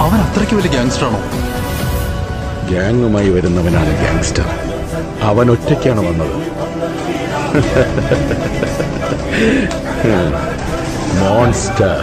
അവൻ അത്രയ്ക്ക് വലിയ ഗ്യാങ്സ്റ്റർ ആണോ ഗ്യാങ്ങുമായി വരുന്നവനാണ് ഗ്യാങ്സ്റ്റർ അവൻ ഒറ്റയ്ക്കാണ് വന്നത് മോൺസ്റ്റർ